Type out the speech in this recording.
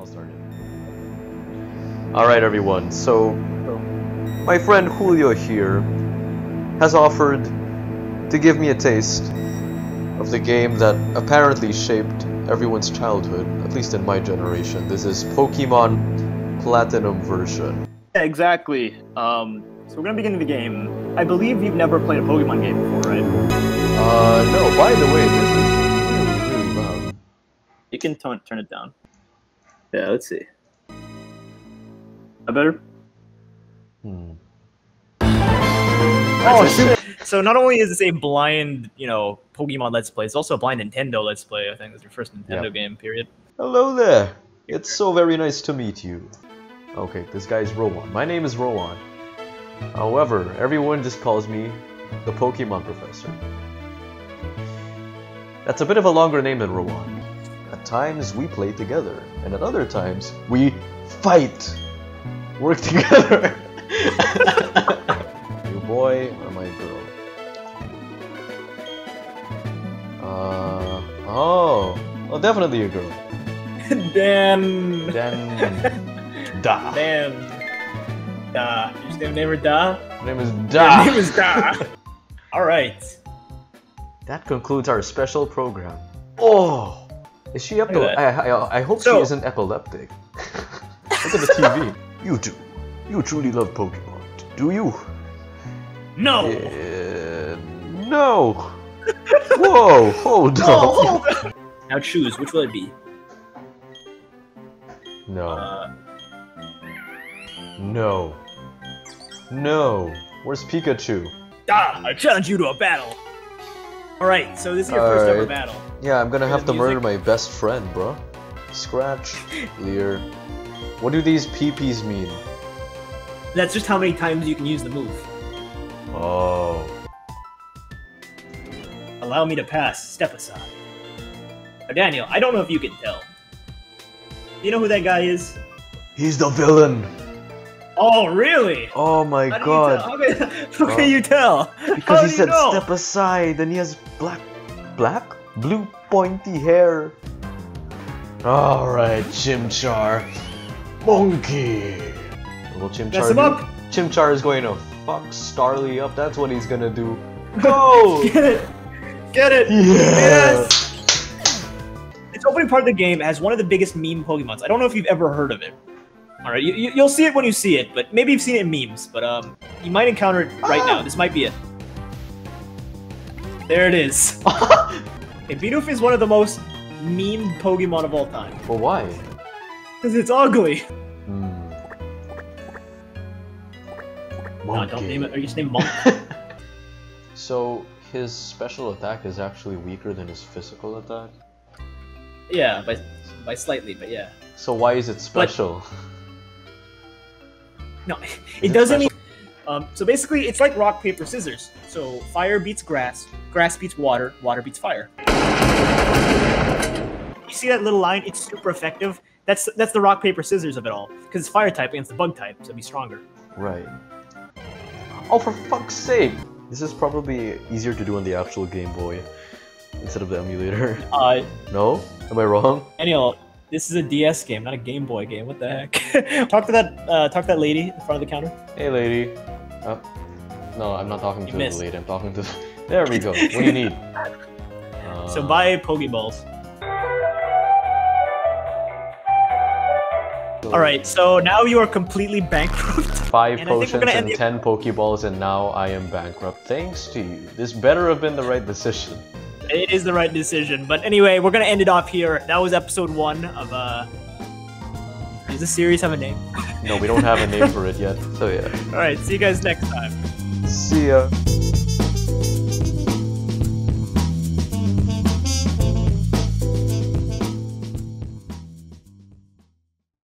I'll start it. Alright, everyone, so my friend Julio here has offered to give me a taste of the game that apparently shaped everyone's childhood, at least in my generation. This is Pokemon Platinum version. Yeah, exactly. Um, so we're gonna begin the game. I believe you've never played a Pokemon game before, right? Uh, no, by the way, this is really, really loud. You can turn turn it down. Yeah, let's see. That better? Hmm. Oh shit! So not only is this a blind, you know, Pokemon Let's Play, it's also a blind Nintendo Let's Play. I think it's your first Nintendo Yeah. game. Period. Hello there! It's so very nice to meet you. Okay, this guy's Rowan. My name is Rowan. However, everyone just calls me the Pokemon Professor. That's a bit of a longer name than Rowan. At times we play together, and at other times we fight! Work together! you boy or my girl? Uh, oh, well, definitely a girl. Damn. Then Da. Damn. Da. Your name name her Da? My name is Your Da. name is Da. All right. That concludes our special program. Oh, is she up Look to? I, I, I hope So- she isn't epileptic. Look at the TV. you do. You truly love Pokemon, do you? No. Uh, no. Whoa, hold No, on. hold on. Now choose. Which will it be? No, Uh, no, no. Where's Pikachu? Da. I challenge you to a battle. All right. So this is your first ever battle. Yeah, I'm gonna Hear have to murder my best friend, bro. Scratch, Leer. What do these PPs mean? That's just how many times you can use the move. Oh. Allow me to pass. Step aside. Now, Daniel, I don't know if you can tell. You know who that guy is? He's the villain! Oh, really? Oh my How god. How can, how can you tell? Because How he said know? step aside and he has black. black? Blue pointy hair. Alright, Chimchar. Monkey! Little Chimchar. Mess him do- up. Chimchar is going to fuck Starly up. That's what he's gonna do. Go! Get it! Get it! Yeah. Yes! This opening part of the game has one of the biggest meme Pokemons. I don't know if you've ever heard of it. All right, you, you'll see it when you see it, but maybe you've seen it in memes. But um, you might encounter it right now. This might be it. There it is. Okay, Bidoof is one of the most meme Pokemon of all time But why? because it's ugly. Hmm. No, don't name it. Are you just name Monk? So his special attack is actually weaker than his physical attack. yeah, by by slightly, but yeah. So why is it special? No, it it doesn't. Mean, um, so basically, it's like rock paper scissors. So fire beats grass, grass beats water, water beats fire. You see that little line? It's super effective. That's that's the rock paper scissors of it all because it's fire type against the bug type, so it'd be stronger. Right. Oh, for fuck's sake! This is probably easier to do on the actual Game Boy instead of the emulator. Uh, no? Am I wrong? Daniel, this is a DS game, not a Game Boy game. What the heck? talk to that uh, talk to that lady in front of the counter. Hey, lady. Uh, no, I'm not talking You to missed. the lady. I'm talking to. There we go. What do you need? Uh, So buy Pokeballs. All right, so now you are completely bankrupt. Five And I think we're potions and ten Pokeballs, and now I am bankrupt. Thanks to you. This better have been the right decision. It is the right decision. But anyway, we're gonna end it off here. That was episode one of uh. Does this series have a name? No, we don't have a name for it yet. So yeah. All right, see you guys next time. See ya.